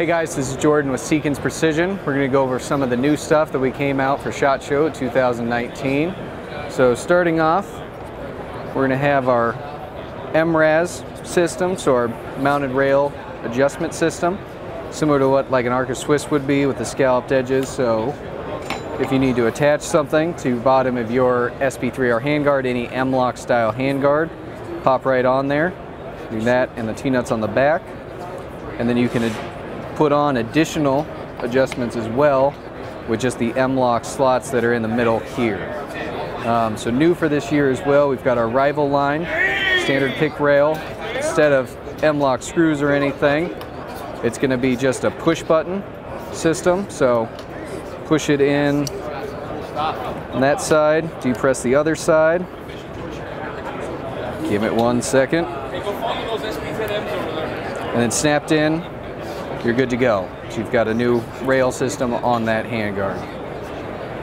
Hey guys, this is Jordan with Seekins Precision. We're going to go over some of the new stuff that we came out for SHOT Show 2019. So starting off, we're going to have our MRAS system, so our mounted rail adjustment system, similar to what like an Arca Swiss would be with the scalloped edges. So if you need to attach something to bottom of your SP3R handguard, any M-LOK style handguard, pop right on there. Do that and the T-nuts on the back. And then you can put on additional adjustments as well with just the M-LOK slots that are in the middle here. Um, so new for this year as well, we've got our rival line, standard pick rail. Instead of M-LOK screws or anything, it's going to be just a push button system. So push it in on that side, depress the other side. Give it one second. And then snapped in, you're good to go. So you've got a new rail system on that handguard.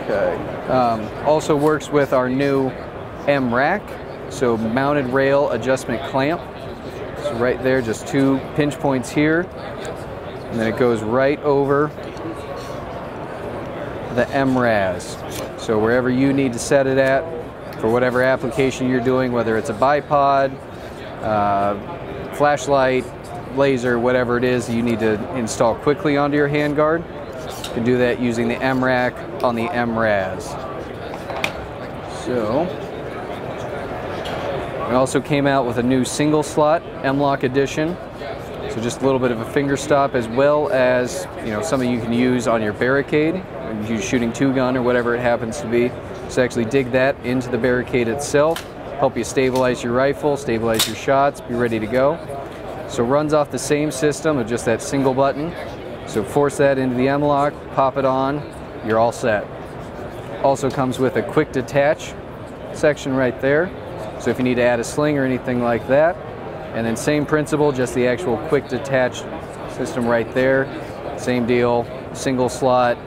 Okay. Um, also works with our new MRAC, so mounted rail adjustment clamp. So right there, just two pinch points here, and then it goes right over the MRAS. So wherever you need to set it at, for whatever application you're doing, whether it's a bipod, uh, flashlight, laser, whatever it is you need to install quickly onto your handguard. You can do that using the MRAC on the MRAS. So, we also came out with a new single slot M-LOK edition. So just a little bit of a finger stop as well as, you know, something you can use on your barricade, you shooting two gun or whatever it happens to be. So actually dig that into the barricade itself, help you stabilize your rifle, stabilize your shots, be ready to go. So runs off the same system of just that single button. So force that into the M-LOK, pop it on, you're all set. Also comes with a quick detach section right there. So if you need to add a sling or anything like that. And then same principle, just the actual quick detach system right there. Same deal, single slot,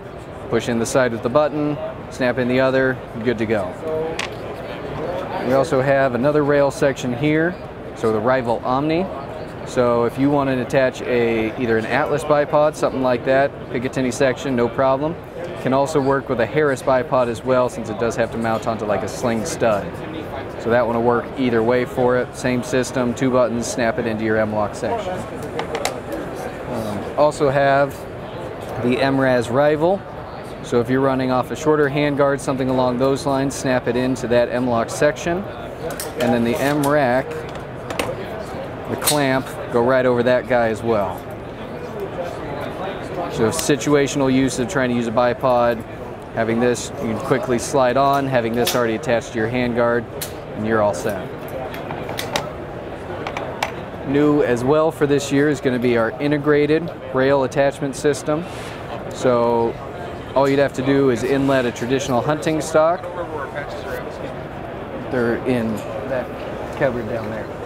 push in the side with the button, snap in the other, good to go. We also have another rail section here, so the Rival Omni. So if you want to attach a either an Atlas bipod, something like that, Picatinny section, no problem. Can also work with a Harris bipod as well since it does have to mount onto like a sling stud. So that one will work either way for it. Same system, two buttons, snap it into your M-LOK section. Um, also have the MRAS Rival. So if you're running off a shorter handguard, something along those lines, snap it into that M-LOK section. And then the MRAC, clamp, go right over that guy as well. So situational use of trying to use a bipod, having this, you can quickly slide on, having this already attached to your handguard, and you're all set. New as well for this year is going to be our integrated rail attachment system. So all you'd have to do is inlet a traditional hunting stock. They're in that cupboard down there.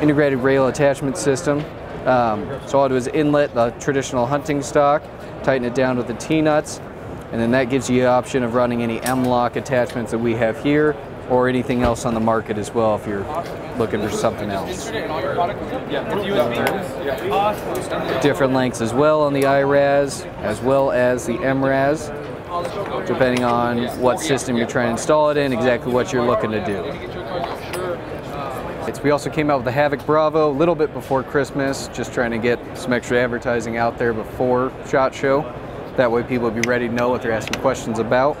Integrated rail attachment system. Um, so all I do is inlet the traditional hunting stock, tighten it down with the T-nuts, and then that gives you the option of running any M-LOK attachments that we have here or anything else on the market as well if you're looking for something else. Different lengths as well on the IRAS as well as the MRAS depending on what system you're trying to install it in, exactly what you're looking to do. We also came out with the Havoc Bravo a little bit before Christmas, just trying to get some extra advertising out there before SHOT Show. That way people will be ready to know what they're asking questions about.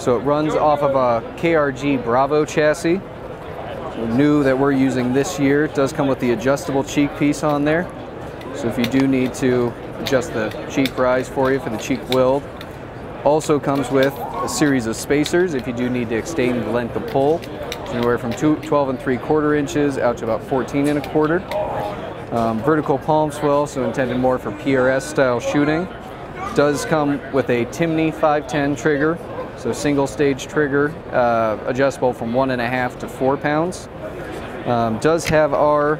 So it runs off of a KRG Bravo chassis. New that we're using this year. It does come with the adjustable cheek piece on there. So if you do need to adjust the cheek rise for you for the cheek weld. Also comes with a series of spacers if you do need to extend the length of pull anywhere from two, 12 and 3 quarter inches out to about 14 and a quarter. Um, vertical palm swell, so intended more for PRS style shooting. Does come with a Timney 510 trigger, so single stage trigger, uh, adjustable from one and a half to four pounds. Um, does have our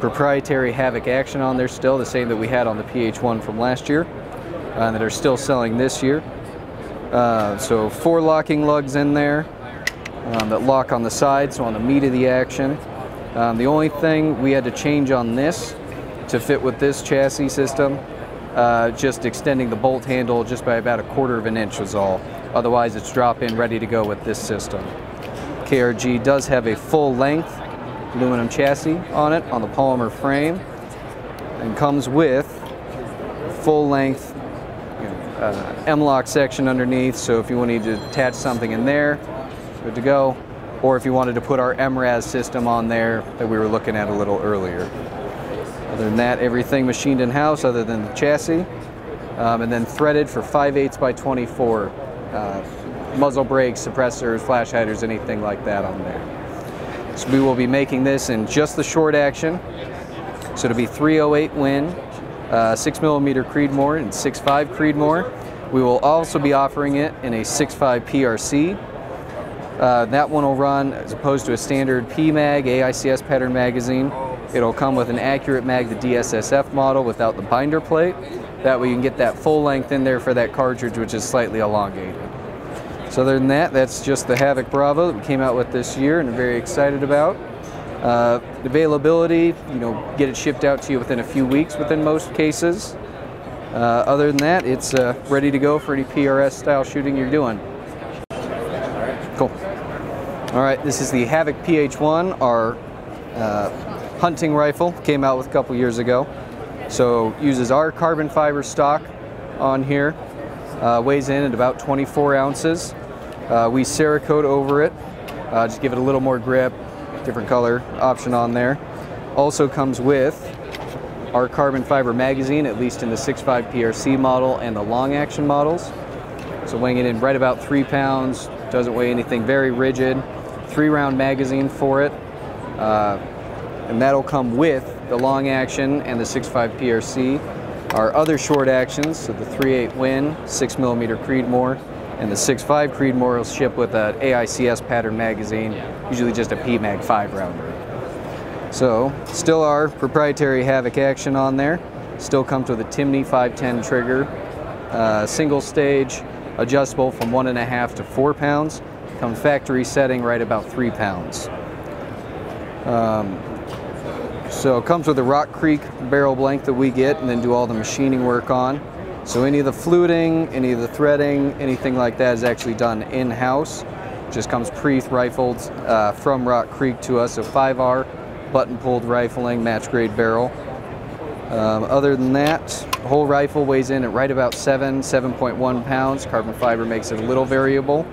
proprietary Havoc action on there still, the same that we had on the PH1 from last year, uh, that are still selling this year. Uh, so four locking lugs in there, um, that lock on the side, so on the meat of the action. Um, the only thing we had to change on this to fit with this chassis system. Uh, just extending the bolt handle just by about a quarter of an inch was all. Otherwise it's drop in ready to go with this system. KRG does have a full length aluminum chassis on it on the polymer frame and comes with full length uh, M-LOK section underneath so if you wanted to attach something in there good to go or if you wanted to put our MRAS system on there that we were looking at a little earlier. Other than that, everything machined in-house other than the chassis. Um, and then threaded for 5 8 by 24. Uh, muzzle brakes, suppressors, flash hiders, anything like that on there. So we will be making this in just the short action. So it'll be 308 Win, uh, 6 millimeter Creedmoor and 6.5 Creedmoor. We will also be offering it in a 6.5 PRC. Uh, that one will run as opposed to a standard PMAG AICS pattern magazine. It'll come with an accurate mag, the DSSF model without the binder plate. That way you can get that full length in there for that cartridge, which is slightly elongated. So other than that, that's just the Havoc Bravo that we came out with this year and I'm very excited about. Uh, availability, you know, get it shipped out to you within a few weeks within most cases. Uh, other than that, it's uh, ready to go for any PRS style shooting you're doing. All right, this is the Havoc PH1, our uh, hunting rifle, came out with a couple years ago. So uses our carbon fiber stock on here, uh, weighs in at about 24 ounces. Uh, we Cerakote over it, uh, just give it a little more grip, different color option on there. Also comes with our carbon fiber magazine, at least in the 6.5 PRC model and the long action models. So weighing it in right about three pounds, doesn't weigh anything very rigid. Three round magazine for it. Uh, and that'll come with the long action and the 6.5 PRC. Our other short actions, so the 3.8 Win, 6mm Creedmoor, and the 6.5 Creedmoor will ship with an AICS pattern magazine, usually just a PMAG 5 rounder. So, still our proprietary Havoc action on there. Still comes with a Timney 510 trigger, uh, single stage, adjustable from one and a half to four pounds. Comes factory setting right about three pounds. Um, so it comes with a Rock Creek barrel blank that we get and then do all the machining work on. So any of the fluting, any of the threading, anything like that is actually done in-house. Just comes pre-rifled uh, from Rock Creek to us, so 5R, button-pulled rifling, match grade barrel. Um, other than that, whole rifle weighs in at right about 7, 7.1 pounds. Carbon fiber makes it a little variable.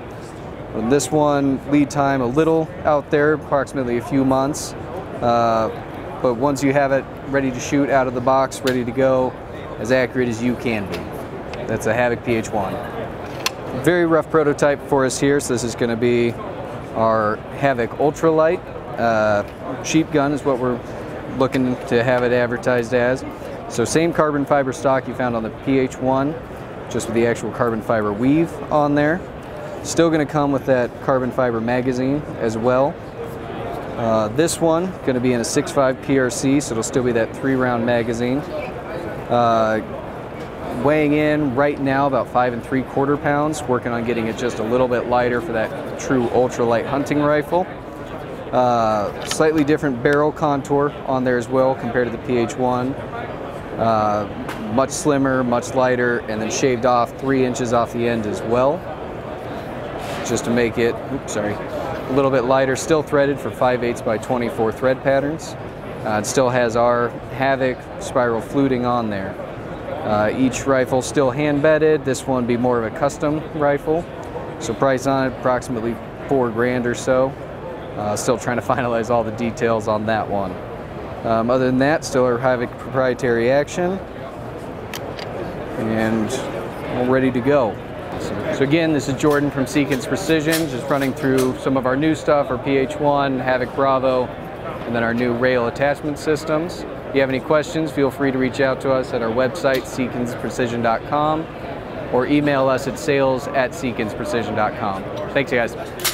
On this one, lead time a little out there, approximately a few months. Uh, but once you have it ready to shoot out of the box, ready to go, as accurate as you can be. That's a Havoc PH1. Very rough prototype for us here, so this is going to be our Havoc Ultralight. Uh, sheep gun is what we're looking to have it advertised as. So same carbon fiber stock you found on the PH1, just with the actual carbon fiber weave on there. Still going to come with that carbon fiber magazine as well. Uh, this one going to be in a 6.5 PRC, so it'll still be that three round magazine. Uh, weighing in right now about five and three quarter pounds, working on getting it just a little bit lighter for that true ultralight hunting rifle. Uh, slightly different barrel contour on there as well compared to the PH1. Uh, much slimmer, much lighter, and then shaved off three inches off the end as well, just to make it, oops, sorry, a little bit lighter, still threaded for 5 8 by 24 thread patterns. Uh, it still has our Havoc spiral fluting on there. Uh, each rifle still hand bedded. This one be more of a custom rifle. So price on it approximately four grand or so. Uh, still trying to finalize all the details on that one. Um, other than that, still our Havoc proprietary action. And we're ready to go. So, again, this is Jordan from Seekins Precision, just running through some of our new stuff, our PH1, Havoc Bravo, and then our new rail attachment systems. If you have any questions, feel free to reach out to us at our website, seekinsprecision.com, or email us at sales at seekinsprecision.com. Thanks, guys.